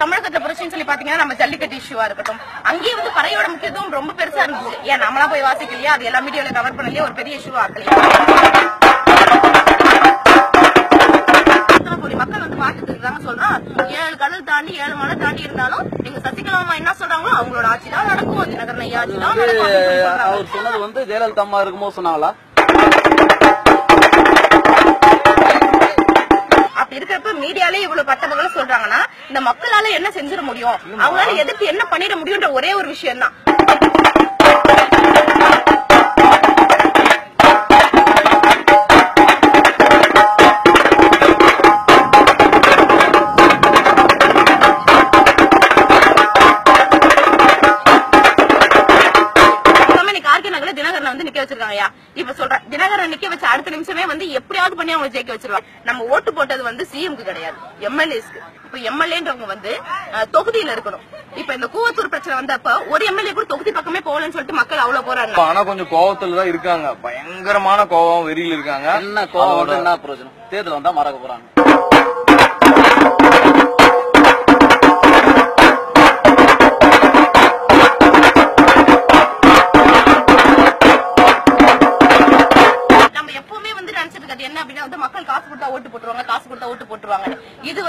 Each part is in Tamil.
தமிழகத்துல பிரச்சனை சொல்லி பாத்தீங்கன்னா நம்ம ஜல்லிக்கட்டு இஷ்யூவா இருக்கட்டும். அங்கேயே வந்து பறையோட முக்கியத்துவம் ரொம்ப பெருசா இருந்துச்சு ஏன் நம்மளா போய் வாசிக்கலையா? அது எல்லா மீடியால கவர் பண்ணலையே? ஒரு பெரிய இஷ்யூ கோடி மக்கள் வந்து பார்த்துட்டு இருக்காங்க சொல்றோம் ஏழு கடல் தாண்டி ஏழு மலை தாண்டி இருந்தாலும் எங்க சசிகலா அம்மா என்ன சொல்றாங்களோ அவங்களோட ஆட்சி தான் நடக்கும் தினகரன் ஐயா ஆட்சி தான். அவர் சொன்னது வந்து ஜெயலலிதா அம்மா இருக்கும்போது சொன்னாங்களா? அப்படி இருக்கிறப்ப மீடியாலே இவ்வளவு பட்டபகல சொல்றாங்கன்னா இந்த மக்களால என்ன செஞ்சிட முடியும்? அவங்களால எதிர்த்து என்ன பண்ணிட முடியும்ன்ற ஒரே ஒரு விஷயம் தான் தினகரன் வந்து நிக்க வச்சிருக்காங்கயா இப்ப சொல்றேன் தினகரன் நிக்க வச்ச அடுத்த நிமிஷமே வந்து எப்படியாவது பண்ணி அவங்க ஜெயிக்க வச்சிருவாங்க நம்ம ஓட்டு போட்டது வந்து சிஎம்க்கு கிடையாது எம்எல்ஏஸ்க்கு இப்ப எம்எல்ஏன்றவங்க வந்து தொகுதியில இருக்கணும். இப்ப இந்த கூவத்தூர் பிரச்சனை வந்தப்ப ஒரு எம்எல்ஏ கூட தொகுதி பக்கமே போகலன்னு சொல்லிட்டு மக்கள் அவ்வளவு போறாங்க ஆனா கொஞ்சம் கோவத்துல தான் இருக்காங்க. பயங்கரமான கோவம் வெறியில இருக்காங்க. என்ன கோவம் என்ன பிரயோஜனம்? தேர்தல் வந்தா மறக்க போறாங்க.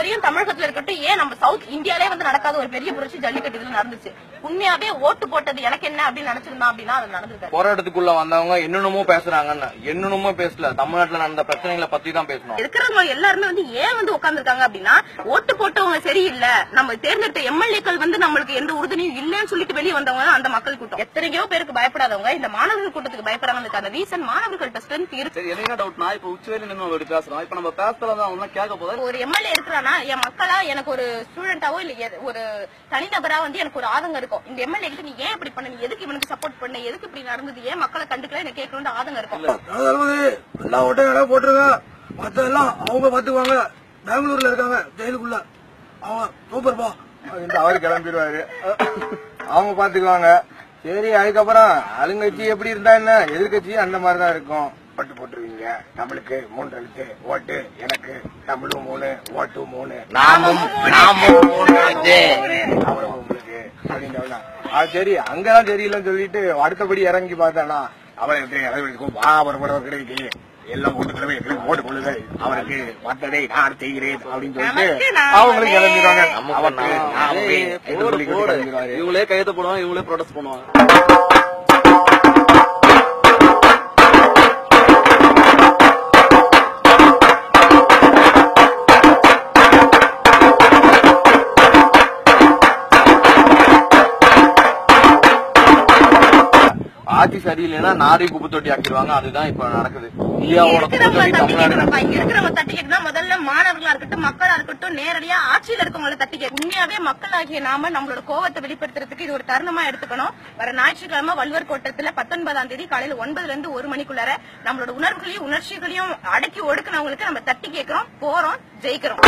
இதுவரையும் தமிழகத்துல இருக்கட்டும் ஏன் நம்ம சவுத் இந்தியாலே வந்து நடக்காத ஒரு பெரிய புரட்சி ஜல்லிக்கட்டு இதுல நடந்துச்சு? உண்மையாவே ஓட்டு போட்டது எனக்கு என்ன அப்படின்னு நினைச்சிருந்தா அப்படின்னா அது நடந்திருக்காது. போராட்டத்துக்குள்ள வந்தவங்க என்னென்னமோ பேசுறாங்கன்னு. என்னென்னமோ பேசல. தமிழ்நாட்டுல நடந்த பிரச்சனைகளை பத்தி தான் பேசணும். இருக்கிறவங்க எல்லாருமே வந்து ஏன் வந்து உட்கார்ந்துருக்காங்க அப்படின்னா ஓட்டு போட்டவங்க சரியில்லை. நம்ம தேர்ந்தெடுத்த எம்எல்ஏக்கள் வந்து நம்மளுக்கு எந்த உறுதுணையும் இல்லைன்னு சொல்லிட்டு வெளியே வந்தவங்க அந்த மக்கள் கூட்டம். எத்தனையோ பேருக்கு பயப்படாதவங்க இந்த மாணவர்கள் கூட்டத்துக்கு பயப்படாம ரீசன் மாணவர்கள்ட்ட ஸ்ட்ரென்த் இருக்கு என்ன டவுட்னா இப்ப உச்சவேலி நின்று அப்படி பேசுறோம் இப்ப நம்ம பேசுறதா அவங்க கேட்க போதா ஒரு எம்எல்ஏ இருக்கிறானா என் மக்களா எனக்கு ஒரு ஸ்டூடெண்டாவோ இல்ல எது- ஒரு தனிநபரா வந்து எனக்கு ஒரு ஆதங்கம் இருக்கும். இந்த எம்எல்ஏ கிட்ட நீ ஏன் இப்படி பண்ண? நீ எதுக்கு இவனுக்கு சப்போர்ட் பண்ண? எதுக்கு இப்படி நடந்தது? ஏன் மக்களை கண்டுக்கல? எனக்கு கேட்கணும்னு ஆதங்கம் இருக்கும். எல்லா ஓட்டையும் போட்டுருங்க மத்ததெல்லாம் அவங்க பாத்துக்குவாங்க பெங்களூர்ல இருக்காங்க ஜெயிலுக்குள்ள. அவங்க சூப்பர்பா அவர் கிளம்பிடுவாரு. அவங்க பாத்துக்குவாங்க சரி அதுக்கப்புறம் ஆளுங்கட்சி எப்படி இருந்தா என்ன? எதிர்கட்சி அந்த மாதிரி தான் இருக்கும். ஓட்டு போட்டுருவீங்க. நம்மளுக்கு மூன்று எழுத்து. ஓட்டு எனக்கு தமிழும் மூணு ஓட்டு மூணு. நாமும் நாமும் மூணு அவ்வளவு உங்களுக்கு. அப்படின்னு அது சரி அங்கதான் தெரியலன்னு சொல்லிட்டு அடுத்தபடி இறங்கி பார்த்தானா அவரை எப்படி வா அவர் கூட கிடைக்கு எல்லாம் ஓட்டு தலைமை எங்களுக்கு ஓட்டு கொள்ளுங்கள் அவருக்கு மற்றதை நான் செய்கிறேன் அப்படின்னு சொல்லிட்டு போடு. கிளம்பிடுவாரு. இவங்களே கையெழுத்து போடுவாங்க இவங்களே ப்ரொடெஸ்ட் பண்ணுவாங்க. ஆட்சி சரியில்லைன்னா நாடே குப்பு தொட்டி ஆக்கிடுவாங்க. அதுதான் இப்ப நடக்குது. இந்தியாவோட இருக்கிறவங்க தட்டி கேட்கணும் முதல்ல மாணவர்களா இருக்கட்டும் மக்களா இருக்கட்டும் நேரடியா ஆட்சியில இருக்கவங்களை தட்டி கேட்க உண்மையாவே மக்கள் ஆகிய நாம நம்மளோட கோவத்தை வெளிப்படுத்துறதுக்கு இது ஒரு தருணமா எடுத்துக்கணும். வர ஞாயிற்றுக்கிழமை வள்ளுவர் கோட்டத்துல பத்தொன்பதாம் தேதி காலையில ஒன்பதுல இருந்து ஒரு மணிக்குள்ளார நம்மளோட உணர்வுகளையும் உணர்ச்சிகளையும் அடக்கி ஒடுக்கினவங்களுக்கு நம்ம தட்டி கேட்கிறோம் போறோம் ஜெயிக்கிறோம்.